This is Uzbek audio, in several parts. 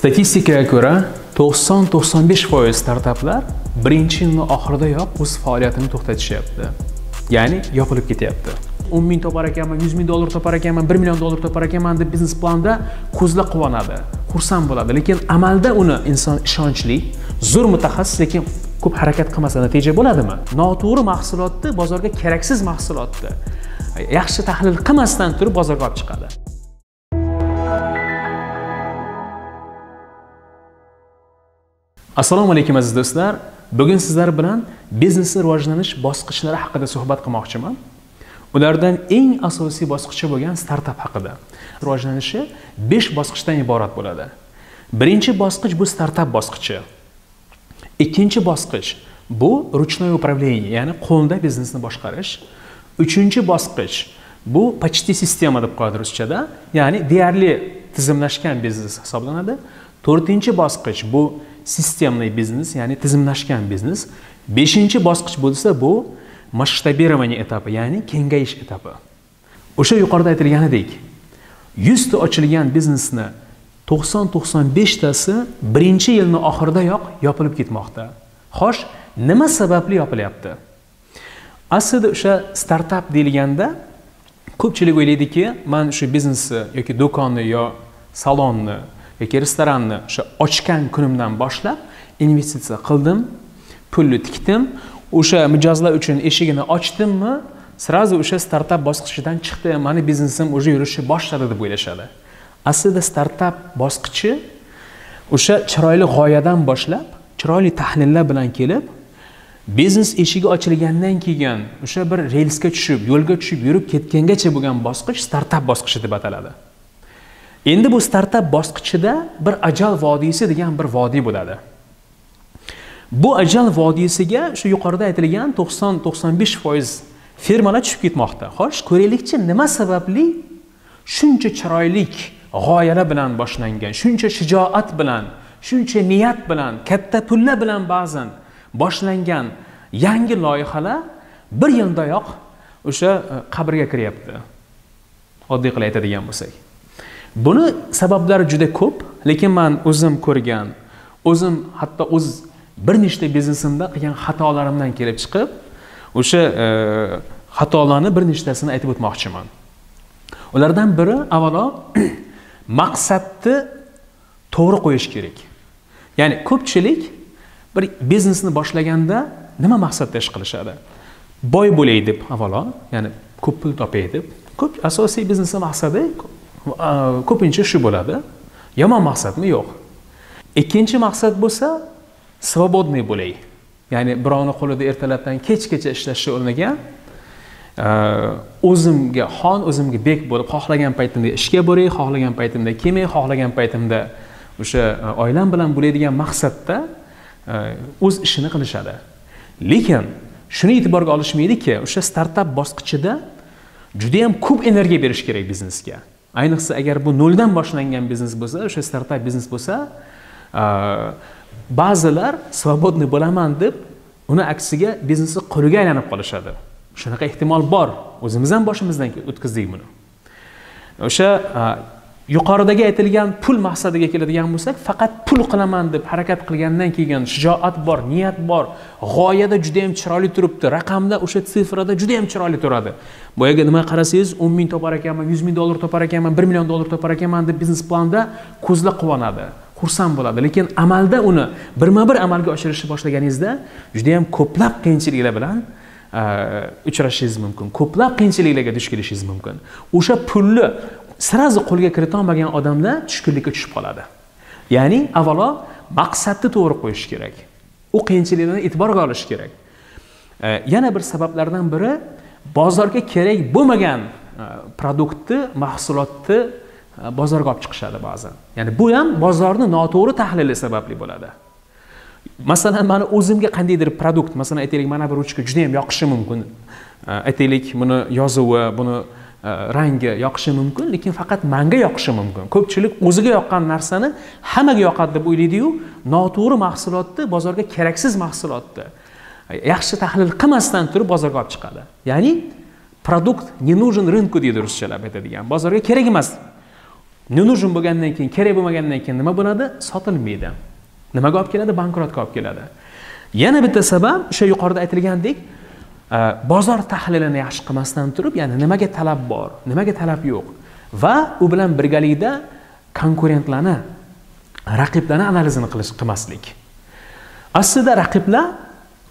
statistikaga ko'ra 90-95% startaplar birinchi yilni oxiridayoq o'z faoliyatini to'xtatishyapti. Ya'ni yopilib ketyapti. 10 ming topar ekanman 100 ming dollar topar ekanman 1 million dollar topar ekanman deb biznes planda ko'zlar quvonadi. Xursand bo'ladi. Lekin amalda uni inson ishonchli zo'r mutaxassis lekin ko'p harakat qilmasa natija bo'ladimi? Noto'g'ri mahsulotni bozorga keraksiz mahsulotni yaxshi tahlil qilmasdan turib bozorga olib chiqadi. Assalomu alaykum aziz do'stlar. Bugun sizlar bilan biznesni rivojlanish bosqichlari haqida suhbat qilmoqchiman. Ulardan eng asosiy bosqichi bo'lgan startap haqida. Rivojlanishi besh bosqichdan iborat bo'ladi. Birinchi bosqich bu startap bosqichi. Ikkinchi bosqich bu ручное управление ya'ni qo'lda biznesni boshqarish. Uchinchi bosqich bu почти sistema deb qo'yadi ruschada ya'ni deyarli tizimlashgan biznes hisoblanadi. To'rtinchi bosqich bu системный biznes ya'ni tizimlashgan biznes beshinchi bosqich bo'lsa bu масштабирование etapi ya'ni kengayish etapi o'sha yuqorida aytilganidek yuzta ochilgan biznesni to'qson to'qson beshtasi birinchi yilni oxiridayoq yopilib ketmoqda xo'sh nima sababli yopilyapti aslida o'sha startap deyilganda ko'pchilik o'ylaydiki man shu biznesni yoki do'konni yo salonni yoki restoranni o'sha ochgan kunimdan boshlab investitsiya qildim pulni tikdim. O'sha mijozlar uchun eshigini ochdimmi сразу o'sha startap bosqichidan chiqdi. Mani biznesim уже yurishni boshladi deb o'ylashadi. Aslida startap bosqichi o'sha chiroyli g'oyadan boshlab chiroyli tahlillar bilan kelib biznes eshigi ochilgandan keyin o'sha bir relsga tushib yo'lga tushib yurib ketgangacha bo'lgan bosqich startap bosqichi deb ataladi. Endi bu startap bosqichida bir ajal vodiysi degan bir vodiy bo'ladi. Bu ajal vodiysiga shu yuqorida aytilgan to'qson to'qson besh foiz firmalar tushib ketmoqda. Xo'sh ko'raylikchi nima sababli shuncha chiroylik g'oyalar bilan boshlangan shuncha shijoat bilan shuncha niyat bilan katta pullar bilan ba'zan boshlangan yangi loyihalar bir yildayoq o'sha e, qabrga kiryapti. Oddiy qilib aytadigan bo'lsak. Buni sabablari juda ko'p lekin man o'zim ko'rgan o'zim hatto o'z bir nechta biznesimda qilgan xatolarimdan kelib chiqib o'sha e, xatolarni bir nechtasini aytib o'tmoqchiman. Ulardan biri avvalo maqsadni to'g'ri qo'yish kerak. Ya'ni ko'pchilik bir biznesni boshlaganda nima maqsadda ish qilishadi? Boy bo'lay deb avvalo ya'ni ko'p pul topay deb. Ko'p asosiy biznesni maqsadi ko'pincha shu bo'ladi. Yomon maqsadmi? Yo'q. Ikkinchi maqsad bo'lsa svobodniy bo'lay. Ya'ni birovni qo'lida ertalabdan kechgacha ishlashni o'rniga e, o'zimga xon o'zimga bek bo'lib xohlagan paytimda ishga boray xohlagan paytimda kelmay xohlagan paytimda o'sha e, oilam bilan bo'ladigan maqsadda e, o'z ishini qilishadi. Lekin shuni e'tiborga olishmaydiki o'sha startap bosqichida judayam ko'p energiya berish kerak biznesga. Ayniqsa agar bu noldan boshlangan biznes bo'lsa o'sha startap biznes bo'lsa ba'zilar свободный bo'laman deb uni aksiga biznesni quliga aylanib qolishadi. Shunaqa ehtimol bor. O'zimiz ham boshimizdan o'tkazdik buni. O'sha yuqoridagi aytilgan pul maqsadiga keladigan bo'lsak faqat pul qilaman deb harakat qilgandan keyin shijoat bor niyat bor g'oyada juda yam chiroyli turibdi. Raqamda o'sha sifrada juda yam chiroyli turadi. Boyagi nima qarasangiz o'n ming topar ekanman yuz ming dollar topar ekanman bir million dollar topar ekanman deb biznes planda ko'zlar quvonadi. Xursand bo'ladi. Lekin amalda uni birma bir amalga oshirishni boshlaganingizda judayam ko'plab qiyinchiliklar bilan uchrashishingiz mumkin. Ko'plab qiyinchiliklarga duch kelishingiz mumkin. O'sha pulni сразу qo'lga kiritolmagan odamlar tushkunlikka tushib qoladi. Ya'ni avvalo maqsadni to'g'ri qo'yish kerak. U qiyinchiliklarni e'tiborga olish kerak. E, yana bir sabablardan biri bozorga kerak bo'lmagan e, produktni mahsulotni e, bozorga olib chiqishadi ba'zan. Ya'ni bu ham bozorni noto'g'ri tahlili sababli bo'ladi. Masalan mani o'zimga qandaydir produkt masalan aytaylik mana bir ruchka juda yam yoqishi mumkin. Aytaylik buni yozuvi buni Э, rangi yoqishi mumkin lekin faqat manga yoqishi mumkin. Ko'pchilik o'ziga yoqqan narsani hammaga yoqadi deb o'ylaydiyu noto'g'ri mahsulotni bozorga keraksiz mahsulotni e, yaxshi tahlil qilmasdan turib bozorga olib chiqadi. Ya'ni produkt не нужен рынку deydi ruschalab aytadigan bozorga kerak emas. Не нужен bo'lgandan keyin kerak bo'lmagandan keyin nima bo'ladi? Sotilmaydi. Nimaga olib keladi? Bankrotga olib keladi. Yana bitta sabab o'sha yuqorida aytilgandek Э, bozor tahlilini yaxshi qilmasdan turib ya'ni nimaga talab bor nimaga talab yo'q va u bilan birgalikda konkurentlarni raqiblarni analizini qilish qilmaslik. Aslida raqiblar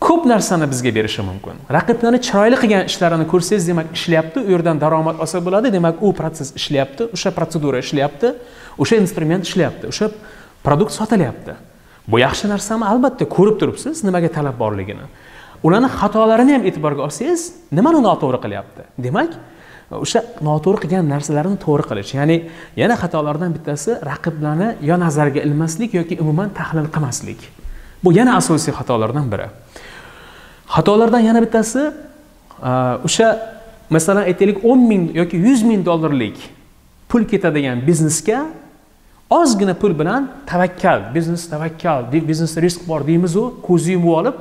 ko'p narsani bizga berishi mumkin. Raqiblarni chiroyli qilgan ishlarini ko'rsangiz demak ishlayapti u yerdan daromad olsa bo'ladi demak u protsess ishlayapti o'sha protsedura ishlayapti o'sha instrument ishlayapti o'sha produkt sotilyapti. Bu yaxshi narsami? Albatta ko'rib turibsiz nimaga talab borligini. Ularni xatolarini ham e'tiborga olsangiz nimani noto'g'ri qilyapti? Demak o'sha noto'g'ri qilgan narsalarini to'g'ri qilish ya'ni yana xatolardan bittasi raqiblarni yo nazarga ilmaslik yoki umuman tahlil qilmaslik. Bu yana asosiy xatolardan biri. Xatolardan yana bittasi e, o'sha masalan aytaylik o'n ming yoki yuz ming dollarlik pul ketadigan biznesga ozgina pul bilan tavakkal biznes tavakkal biznesda risk bor deymizu ko'z yumib olib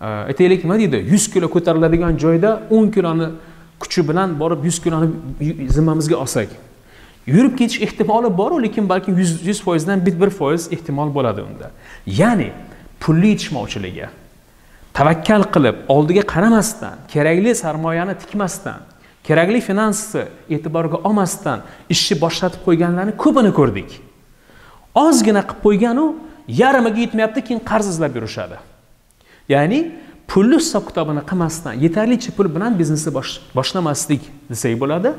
Э, aytaylik nima deydi? Yuz kilo ko'tariladigan joyda o'n kiloni kuchi bilan borib yuz kiloni zimmamizga olsak yurib ketish ehtimoli boru lekin balkim yuz foizdan bir foiz ehtimol bo'ladi unda. Ya'ni pulli yetishmovchiligi tavakkal qilib oldiga qaramasdan kerakli sarmoyani tikmasdan kerakli finansni e'tiborga olmasdan ishni boshlatib qo'yganlarni ko'pini ko'rdik. Ozgina qilib qo'yganu yarmiga yetmayapti keyin qarz izlab yurishadi. Ya'ni pulni hisob kitobini qilmasdan yetarlicha pul bilan biznesni boshlamaslik desak bo'ladi.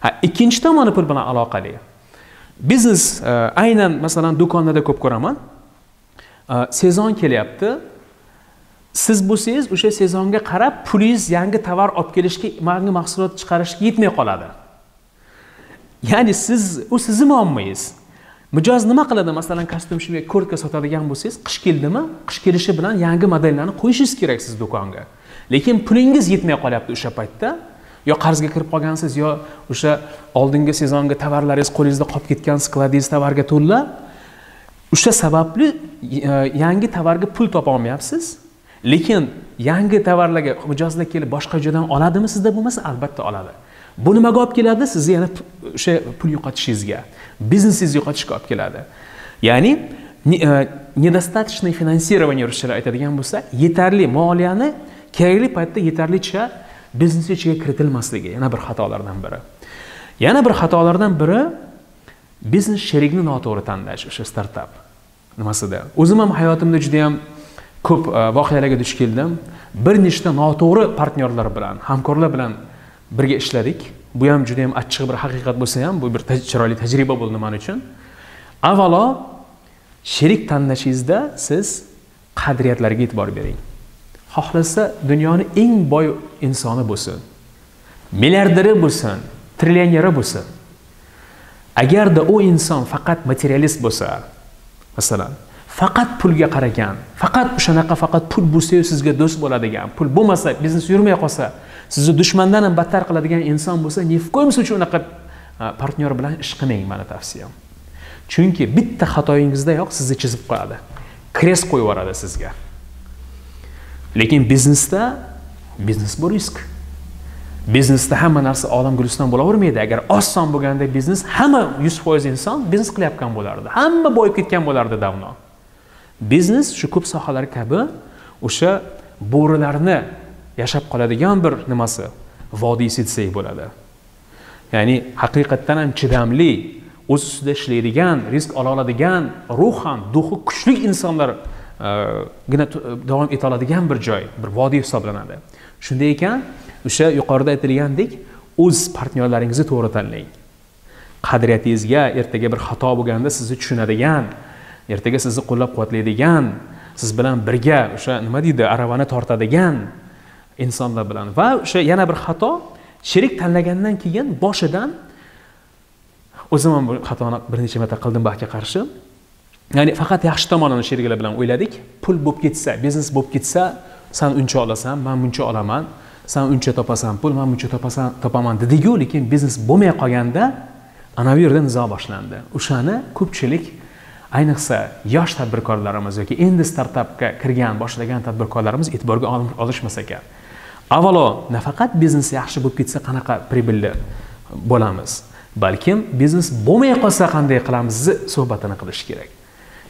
Ha ikkinchi tomoni pul bilan aloqali. Biznes e, aynan masalan do'konlarda ko'p ko'raman. E, sezon kelyapti. Siz bo'lsangiz o'sha sezonga qarab pulingiz yangi tovar olib kelishga yangi mahsulot chiqarishga yetmay qoladi. Ya'ni siz u sizni muammongiz mijoz nima qiladi? Masalan kostyum shimga kurtka sotadigan bo'lsangiz qish keldimi? Qish kelishi bilan yangi modellarni qo'yishingiz kerak siz do'konga. Lekin pulingiz yetmay qolyapti o'sha paytda. Yo qarzga kirib qolgansiz yo o'sha oldingi sezongi tovarlaringiz qo'lingizda qolib ketgan skladingiz tovarga to'la. O'sha sababli e, yangi tovarga pul topolmayapsiz lekin yangi tovarlarga mijozlar kelib boshqa joydan oladimi? Sizda bo'lmasa albatta oladi. Bu nimaga olib keladi? Sizni yana o'sha pul yo'qotishingizga. Biznesingizni yo'qotishga olib keladi. Ya'ni e, недостаточное финансирование ruschalar aytadigan bo'lsa yetarli moliyani kerakli paytda yetarlicha biznes ichiga kiritilmasligi. Yana bir xatolardan biri. Yana bir xatolardan biri biznes sherigini noto'g'ri tanlash o'sha startap nimasida. O'zim ham hayotimda juda yam ko'p e, voqealarga duch keldim. Bir nechta noto'g'ri partnyorlar bilan hamkorlar bilan birga ishladik. Bu ham juda yam achchiq bir haqiqat bo'lsa ham bu bir chiroyli tajriba bo'ldi man uchun. Avvalo sherik tanlashingizda siz qadriyatlarga e'tibor bering. Xohlasa dunyoni eng boy insoni bo'lsin. Milliarderi bo'lsin trillioneri bo'lsin. Agarda u inson faqat materialist bo'lsa masalan faqat pulga qaragan faqat o'shanaqa faqat pul bo'lsayu sizga do'st bo'ladigan pul bo'lmasa biznes yurmay qolsa sizni dushmandan ham battar qiladigan inson bo'lsa ni в коем случае unaqa partnyor bilan ish qilmang mani tavsiyam. Chunki bitta xatoyingizdayoq sizni chizib qo'yadi. Kres qo'yib yuboradi sizga. Lekin biznesda biznes bu risk. Biznesda hamma narsa olam guliston bo'lavermaydi. Agar oson bo'lganda biznes hamma yuz foiz inson biznes qilayotgan bo'lardi. Hamma boyib ketgan bo'lardi davno. Biznes shu ko'p sohalar kabi o'sha bo'rilarni yashab qoladigan bir nimasi? Vodiysi desak bo'ladi. Ya'ni haqiqatdan ham chidamli o'z ustida ishlaydigan risk ola oladigan ruhan duhi kuchli insonlargina e, davom eta oladigan bir joy bir vodiy hisoblanadi. Shunday ekan o'sha yuqorida aytilgandek o'z partnyorlaringizni to'g'ri tanlang. Qadriyatingizga ertaga bir xato bo'lganda sizni tushunadigan ertaga sizni qo'llab quvvatlaydigan siz bilan birga o'sha nima deydi aravani tortadigan insonlar bilan. Va o'sha yana bir xato sherik tanlagandan keyin boshidan o'zim ham bu xatoni bir necha marta qildim baxtga qarshi. Ya'ni faqat yaxshi tomonini sheriklar bilan o'yladik. Pul bo'lib ketsa biznes bo'lib ketsa san uncha olasan man buncha olaman san uncha topasan pul man buncha topasan topaman dediku lekin biznes bo'lmay qolganda ana bu yerda nizo boshlandi. O'shani ko'pchilik ayniqsa yosh tadbirkorlarimiz yoki endi startapga kirgan boshlagan tadbirkorlarimiz e'tiborga olishmas ekan. Avvalo nafaqat biznes yaxshi bo'lib ketsa qanaqa прибыльli bo'lamiz? Balkim biznes bo'lmay qolsa qanday qilamizni suhbatini qilish kerak.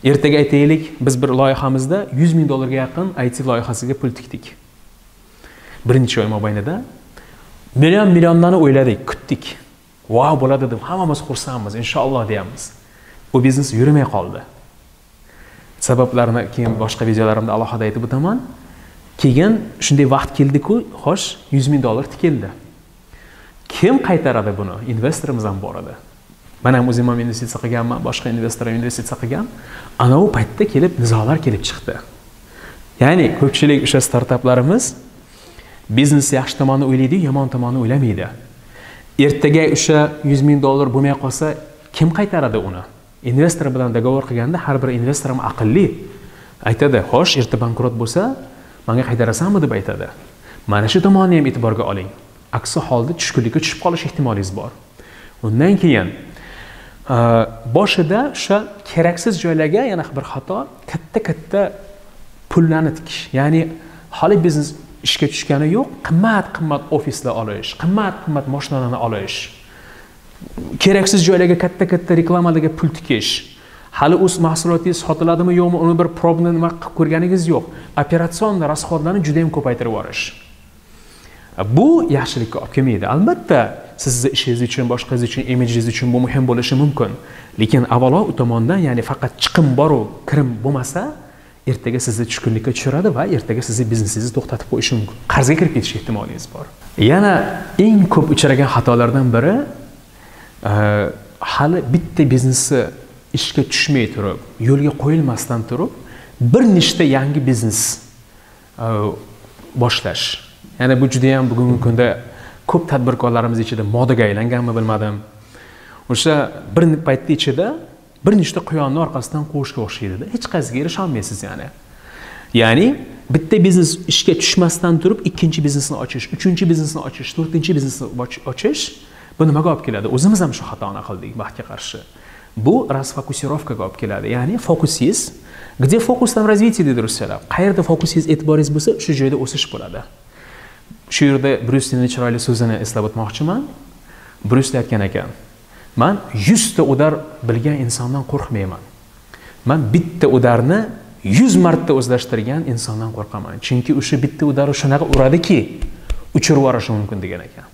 Ertaga aytaylik biz bir loyihamizda yuz ming dollarga yaqin it loyihasiga pul tikdik. Bir necha oy mobaynida million millionlarni o'yladik kutdik. Vau bo'ladi deb hammamiz xursandmiz inshaalloh deyapmiz. U biznes yurmay qoldi. Sabablarini keyin boshqa videolarimda alohida aytib o'taman. Keyin shunday vaqt keldiku xo'sh yuz ming dollar tikildi. Kim qaytaradi buni? Investorimiz ham bor edi. Man ham o'zim ham investitsiya qilganman boshqa investor ham investitsiya qilgan. Anavi paytda kelib nizolar kelib chiqdi. Ya'ni ko'pchilik o'sha startaplarimiz biznes yaxshi tomonni o'ylaydiyu yomon tomonni o'ylamaydi. Ertaga o'sha yuz ming dollar bo'lmay qolsa kim qaytaradi uni? Investor bilan dogovor qilganda har bir investor ham aqlli. Aytadi xo'sh erta bankrot bo'lsa manga qaytarasanmi deb aytadi. Mana shu tomonni ham e'tiborga oling. Aksi holda tushkunlikka tushib qolish ehtimolingiz bor. Undan keyin e, boshida o'sha keraksiz joylarga yana bir xato katta katta pullarni tikish. Ya'ni hali biznes ishga tushgani yo'q qimmat qimmat ofislar olish qimmat qimmat mashinalarni olish keraksiz joylarga katta katta reklamalarga pul tikish. Hali o'z mahsulotingiz sotiladimi yo'qmi uni bir probni nima qilib ko'rganingiz yo'q. Operatsion rasxodlarni juda yam ko'paytirib yuborish. Bu yaxshilikka olib kelmaydi. Albatta sizni ishingiz uchun boshqangiz uchun imijingiz uchun bu muhim bo'lishi mumkin. Lekin avvalo u tomondan ya'ni faqat chiqim boru kirim bo'lmasa ertaga sizni tushkunlikka tushiradi va ertaga sizni biznesingizni to'xtatib qo'yishi mumkin. Qarzga kirib ketish ehtimolingiz bor. Yana eng ko'p uchragan xatolardan biri eh, hali bitta biznesni ishga tushmay turib yo'lga qo'yilmasdan turib bir nechta yangi biznes e, boshlash. Ya'ni bu juda yam bugungi kunda ko'p tadbirkorlarimiz ichida modaga aylanganmi bilmadim. O'sha bir paytni ichida bir nechta quyonni orqasidan quvishga o'xshaydida hech qaysiga erisholmaysiz ya'ni. Ya'ni bitta biznes ishga tushmasdan turib ikkinchi biznesni ochish uchinchi biznesni ochish to'rtinchi biznesni ochish bu nimaga olib keladi? O'zimiz ham shu xatoni qildik baxtga qarshi. Bu расфокусировкаga olib keladi ya'ni fokusingiz где fokus там развитие deydi ruschalar qayerda fokusingiz e'tiboringiz bo'lsa shu joyda o'sish bo'ladi shu yerda bryuslini chiroyli so'zini eslab o'tmoqchiman bryusli aytgan ekan man yuzta udar bilgan insondan qo'rqmayman man bitta udarni yuz marta o'zlashtirgan insondan qo'rqaman chunki o'sha bitta udari shunaqa uradiki uchirib yuborishi mumkin degan ekan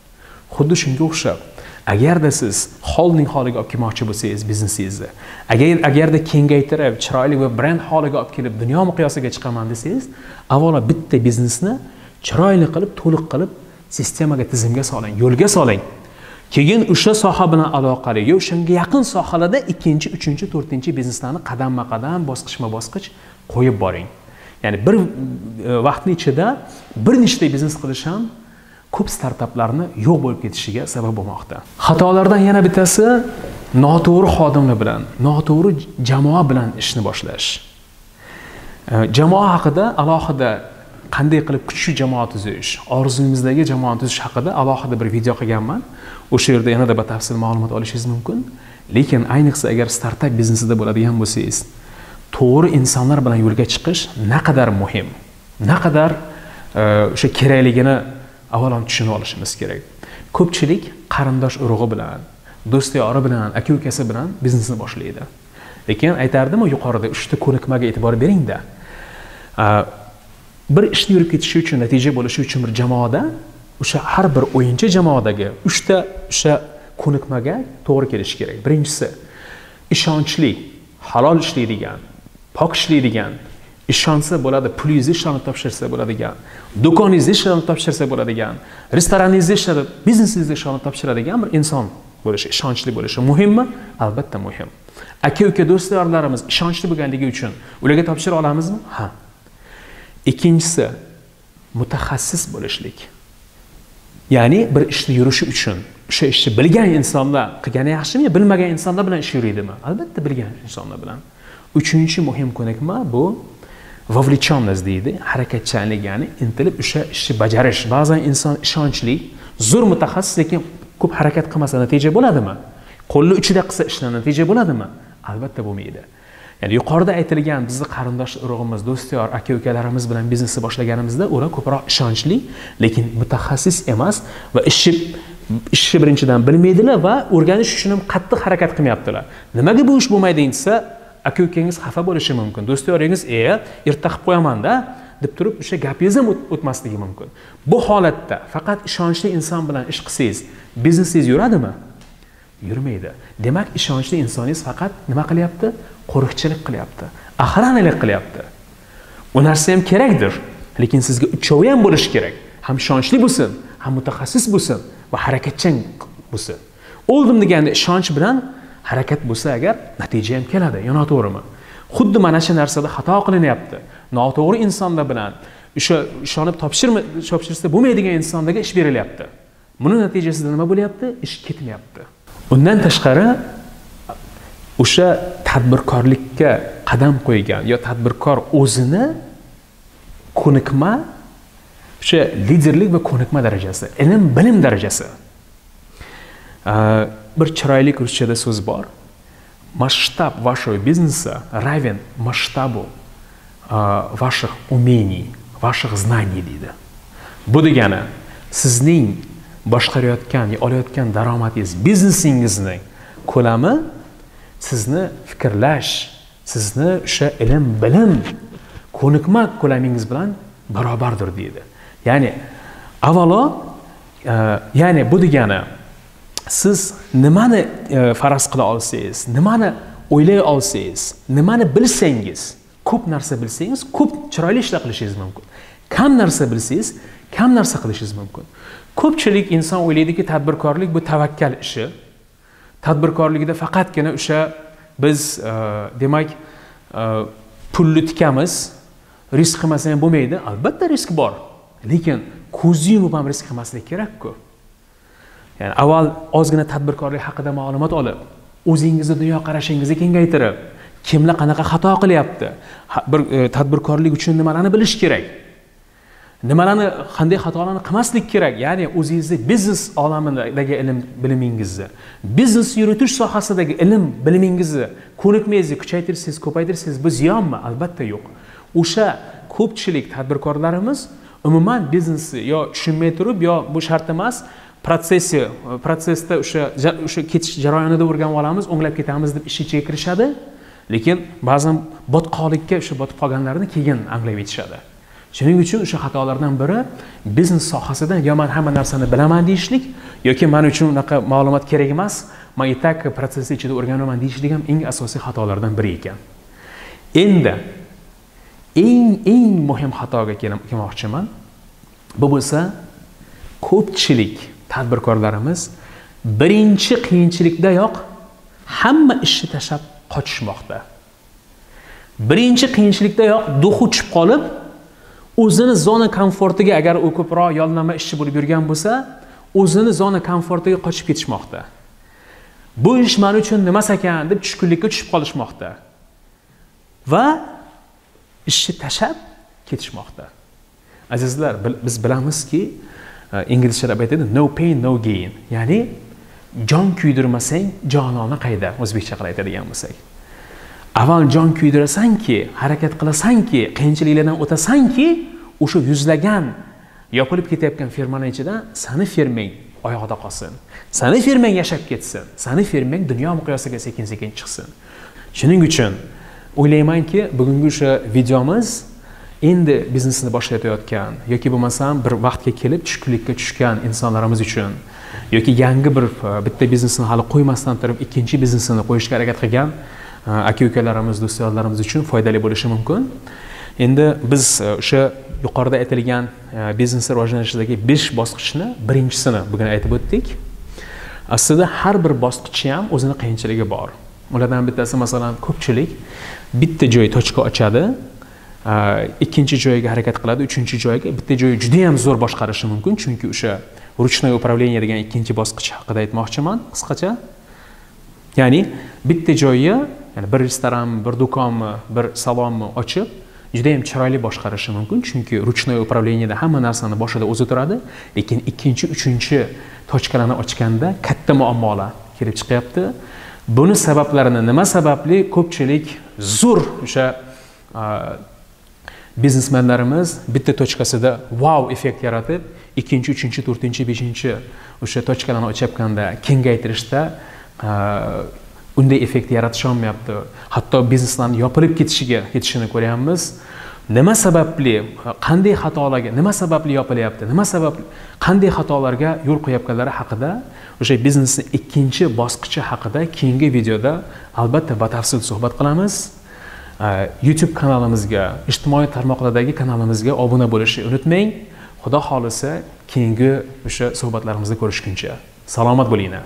xuddi shunga o'xshab agarda siz holning holiga olib kelmoqchi bo'lsangiz biznesingizni agar agarda kengaytirib chiroyli va brend holiga olib kelib dunyo miqyosiga chiqaman desangiz avvalo bitta biznesni chiroyli qilib to'liq qilib sistemaga tizimga soling yo'lga soling. Keyin o'sha soha bilan aloqali yo o'shanga yaqin sohalarda ikkinchi uchinchi to'rtinchi bizneslarni qadamma qadam bosqichma bosqich qo'yib boring. Ya'ni bir e, vaqtni ichida bir nechta biznes qilish ham ko'p startaplarni yo'q bo'lib ketishiga sabab bo'lmoqda. Xatolardan yana bittasi noto'g'ri xodimlar bilan noto'g'ri jamoa bilan ishni boshlash. Jamoa haqida alohida qanday qilib kuchli jamoa tuzish orzuyimizdagi jamoani tuzish haqida alohida bir video qilganman. O'sha yerda yanada batafsil ma'lumot olishingiz mumkin. Lekin ayniqsa agar startap biznesida bo'ladigan bo'lsangiz to'g'ri insonlar bilan yo'lga chiqish naqadar muhim naqadar e, o'sha kerakligini avvalo tushunib olishimiz kerak. Ko'pchilik qarindosh urug'i bilan do'stiyori bilan aka ukasi bilan biznesni boshlaydi. Lekin aytardimu yuqorida uchta ko'nikmaga e'tibor beringda. Bir ishni yurib ketishi uchun natija bo'lishi uchun bir jamoada o'sha har bir o'yinchi jamoadagi uchta o'sha ko'nikmaga to'g'ri kelishi kerak. Birinchisi ishonchli halol ishlaydigan pok ishlaydigan ishonsa bo'ladi pulingizni ishonib topshirsa bo'ladigan do'koningizni ishonib topshirsa bo'ladigan restoraningizni ishonib biznesingizni ishonib topshiradigan bir inson bo'lishi ishonchli bo'lishi muhimmi? Albatta muhim. Aka uka do'st yorlarimiz ishonchli bo'lganligi uchun ularga topshira olamizmi? Ha. Ikkinchisi mutaxassis bo'lishlik. Ya'ni bir ishni yurishi uchun o'sha ishni bilgan insonlar qilgani yaxshimi bilmagan insonlar bilan ish yuriydimi albatta bilgan insonlar bilan. Uchinchi muhim ko'nikma bu vovlechonность deydi. Harakatchanlik ya'ni intilib o'sha ishni bajarish. Ba'zan inson ishonchli zo'r mutaxassis lekin ko'p harakat qilmasa natija bo'ladimi? Qo'lni uchida qilsa ishlar natija bo'ladimi? Albatta bo'lmaydi. Ya'ni yuqorida aytilgan bizni qarindosh urug'imiz do'styor aka ukalarimiz bilan biznesni boshlaganimizda ular ko'proq ishonchli lekin mutaxassis emas va ishni ishni birinchidan bilmaydilar va o'rganish uchun ham qattiq harakat qilmayaptilar. Nimaga bu ish bo'lmaydi desa aka ukangiz xafa bo'lishi mumkin. Do'styoringiz e erta qilib qo'yamanda deb turib o'sha gapingiz ham o'tmasligi mumkin. Bu holatda faqat ishonchli inson bilan ish qilsangiz biznesingiz yuradimi? Yurmaydi. Demak ishonchli insoningiz faqat nima qilyapti? Qo'riqchilik qilyapti охранalik qilyapti. U narsa ham kerakdir lekin sizga uchovi ham bo'lishi kerak. Ham ishonchli bo'lsin ham mutaxassis bo'lsin va harakatchan bo'lsin. O'ldim deganda ishonch bilan harakat bo'lsa agar natija ham keladi. Yo noto'g'rimi? Xuddi mana shu narsada xato qilinyapti. Noto'g'ri insonlar bilan o'sha ishonib topshirma topshirsa bo'lmaydigan insonlarga ish berilyapti. Buni natijasida nima bo'lyapti? Ish ketmayapti. Undan tashqari o'sha tadbirkorlikka qadam qo'ygan yo tadbirkor o'zini ko'nikma o'sha liderlik va ko'nikma darajasi ilm bilim darajasi bir chiroyli ruschada so'z bor. Масштаб вашего бизнеса равен масштабу ваших умений ваших знаний deydi. Bu degani sizning boshqarayotgan olayotgan daromadingiz biznesingizni ko'lami sizni fikrlash sizni o'sha ilm bilim ko'nikma ko'lamingiz bilan barobardir deydi. Ya'ni avvalo ya'ni bu degani siz nimani e, faraz qila olsangiz nimani o'ylay olsangiz nimani bilsangiz ko'p narsa bilsangiz ko'p chiroyli ishlar qilishingiz mumkin. Kam narsa bilsangiz kam narsa qilishingiz mumkin. Ko'pchilik inson o'ylaydiki tadbirkorlik bu tavakkal ishi. Tadbirkorlikda faqatgina o'sha biz e, demak e, pulni tikamiz risk qilmasa ham bo'lmaydi. Albatta risk bor. Lekin ko'zni yumib ham risk qilmaslik kerakku. Ya'ni avval ozgina tadbirkorlik haqida ma'lumot olib o'zingizni dunyoqarashingizni kengaytirib kimlar qanaqa xato qilyapti bir e, tadbirkorlik uchun nimalarni bilish kerak nimalarni qanday xatolarni qilmaslik kerak ya'ni o'zingizni biznes olamidagi ilm bilimingizni biznes yuritish sohasidagi ilm bilimingizni ko'nikmangizni kuchaytirsangiz ko'paytirsangiz bu ziyonmi albatta yo'q. O'sha ko'pchilik tadbirkorlarimiz umuman biznesni yo tushunmay turib yo bu shart emas protsessi protsessda o'sha o'sha ketish jarayonida o'rganib olamiz o'nglab ketamiz deb ish ichiga kirishadi. Lekin ba'zan botqoqlikka o'sha botib qolganlarni keyin anglab yetishadi. Shuning uchun o'sha xatolardan biri biznes sohasida yo man hamma narsani bilaman deyishlik yoki man uchun unaqa ma'lumot kerak emas man и так protsess ichida o'rganaman deyishlik ham eng asosiy xatolardan biri ekan. Endi eng eng muhim xatoga kelmoqchiman bu bo'lsa ko'pchilik tadbirkorlarimiz birinchi qiyinchilikdayoq hamma ishni tashlab qochishmoqda. Birinchi qiyinchilikdayoq duhi uchib qolib o'zini zona komfortiga agar u ko'proq yollanma ishchi bo'lib yurgan bo'lsa o'zini zona komfortiga qochib ketishmoqda. Bu ish man uchun nimas ekan deb tushkunlikka tushib qolishmoqda va ishni tashlab ketishmoqda. Azizlar biz bilamizki inglizchada aytadi no pain no gain. Ya'ni jon kuydirmasang jonona qayda? O'zbekcha qilib aytadigan bo'lsak. Avval jon kuydirasanki harakat qilasanki qiyinchiliklardan o'tasanki o'sha yuzlagan yopilib ketayotgan firmani ichida sani firmang oyoqda qolsin. Sani firmang yashab ketsin. Sani firmang dunyo miqyosiga sekin sekin chiqsin. Shuning uchun o'ylaymanki bugungi o'sha videomiz endi biznesini boshlayotgan yoki bo'lmasam bir vaqtga kelib tushkunlikka tushgan insonlarimiz uchun yoki yangi bir e, bitta biznesini hali qo'ymasdan turib ikkinchi biznesini qo'yishga harakat qilgan e, aka ukalarimiz do'stlarimiz uchun foydali bo'lishi mumkin. Endi biz e, o'sha yuqorida aytilgan biznes rivojlanishidagi besh bosqichni birinchisini bugun aytib o'tdik. Aslida har bir bosqichi ham o'zini qiyinchiligi bor. Ulardan bittasi masalan ko'pchilik bitta joy tochka ochadi ikkinchi joyga harakat qiladi uchinchi joyga. Bitta joyi judayam zo'r boshqarishi mumkin chunki o'sha ручное управление degan ikkinchi bosqich haqida aytmoqchiman qisqacha. Ya'ni bitta joyi ya'ni bir restoranmi bir do'konmi bir salonni ochib judayam chiroyli boshqarishi mumkin chunki ручной управлениеda hamma narsani boshida o'zi turadi lekin ikkinchi uchinchi tochkalarni ochganda katta muammolar kelib chiqyapti. Buni sabablarini nima sababli? Ko'pchilik zo'r o'sha biznesmenlarimiz bitta tochkasida wow effekt yaratib ikkinchi uchinchi to'rtinchi beshinchi o'sha tochkalarni ochayotganda kengaytirishda e, unday effekt yaratisholmayapti hatto bizneslarni yopilib ketishiga ketishini ko'ryapmiz. Nima sababli qanday xatolarga nima sababli yopilyapti nima sababli qanday xatolarga yo'l qo'yayotganlari haqida o'sha biznesni ikkinchi bosqichi haqida keyingi videoda albatta batafsil suhbat qilamiz. Youtube kanalimizga ijtimoiy tarmoqlardagi kanalimizga obuna bo'lishni unutmang. Xudo xohlasa keyingi o'sha suhbatlarimizda ko'rishguncha salomat bo'linglar.